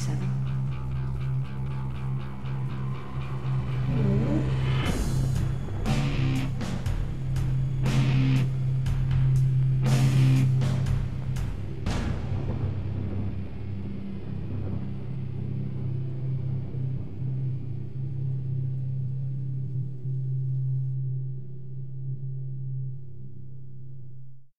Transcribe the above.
Exacto.